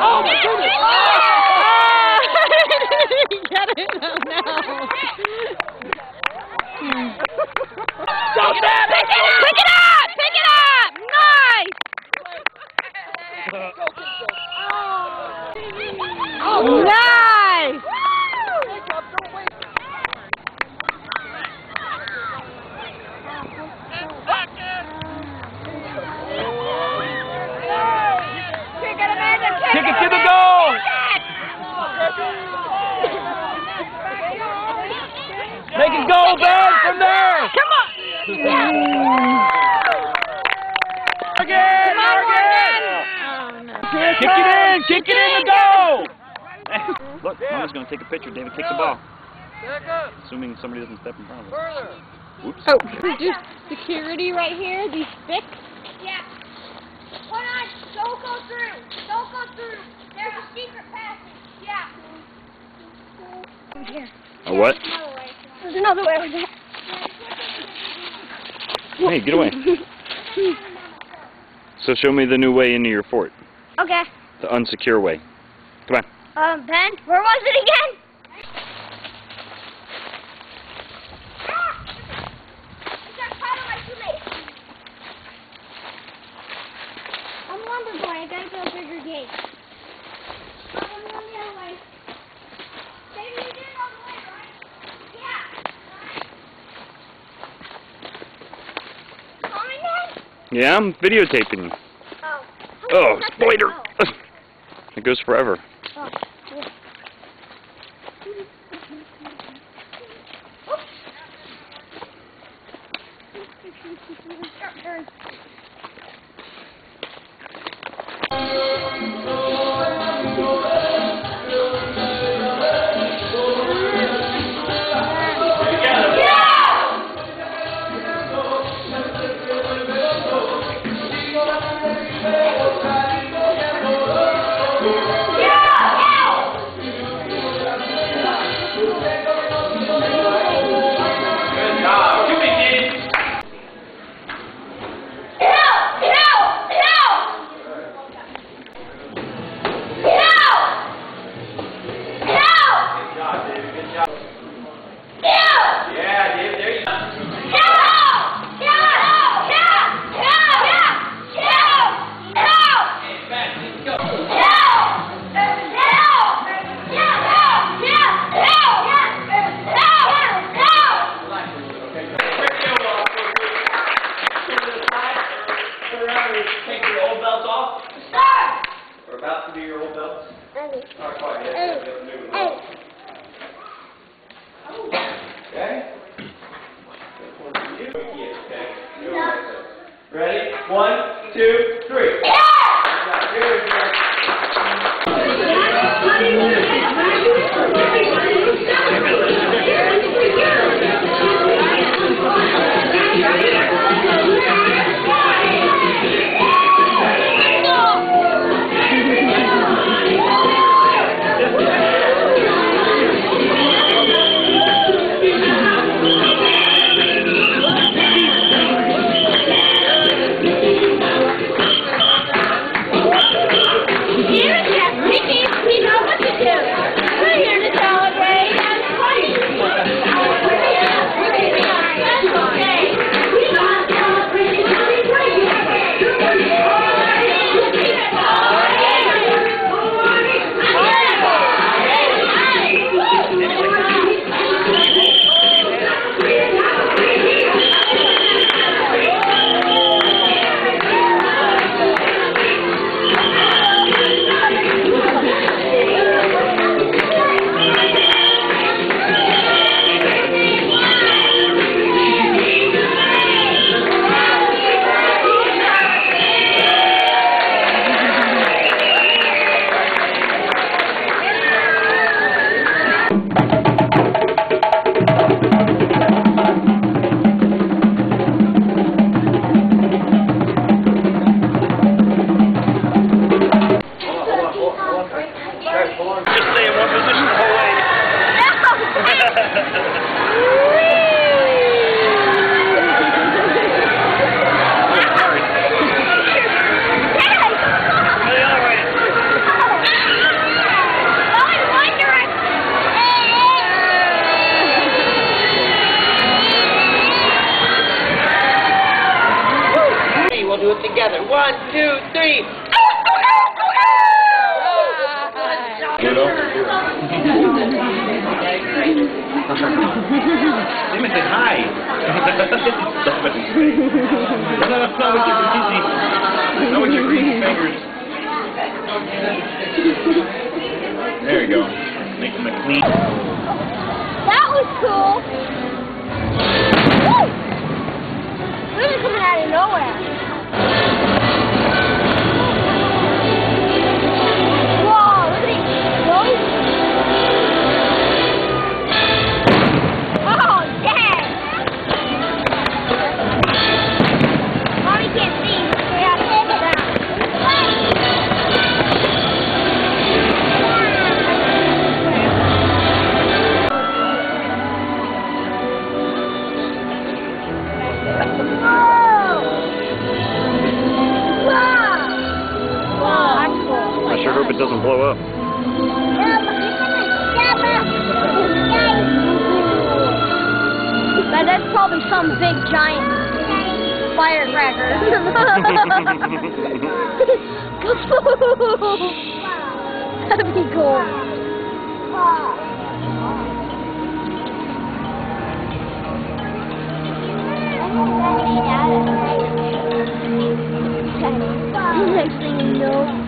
Oh, my goodness. Get it? Oh, no. Pick it up! Pick it up! Pick it up! Nice! Oh, nice. Kick it, Amanda! Kick, Kick it to the goal. Make it go, Ben, from there. Come on! Morgan, Morgan. Oh, no. Kick it in. Kick it in the goal. Look, Mama's going to take a picture. David, kick the ball. Assuming somebody doesn't step in front of us. Whoops. Oh, just security right here, these sticks. Yeah. Hold on. Don't go through. Don't go through. There's a secret passage. Yeah. Here. A what? There's another way over there. Hey, get away. So show me the new way into your fort. Okay. The unsecure way. Come on. Um, Ben, where was it again? Ah! I got caught on my shoelace. I'm lumber boy. I gotta go bigger gate. Oh, I'm going the other way. Baby, you did all the way, right? Yeah. Coming in? Yeah, I'm videotaping you. Oh. Spider. It goes forever. Oh, about to do your old belts. Not quite yet. You have to move it off. Okay? This one's for you. Okay. Do it like this. Ready? One, two, three. Here One, two, three. Damon said hi. Stop it. No, no, no, not with your greasy, not with your greasy fingers. There you go. Make them a clean. That was cool. I hope it doesn't blow up. But that's probably some big giant firecracker. That'd be cool. Next thing you know,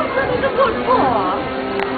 what's that a good for?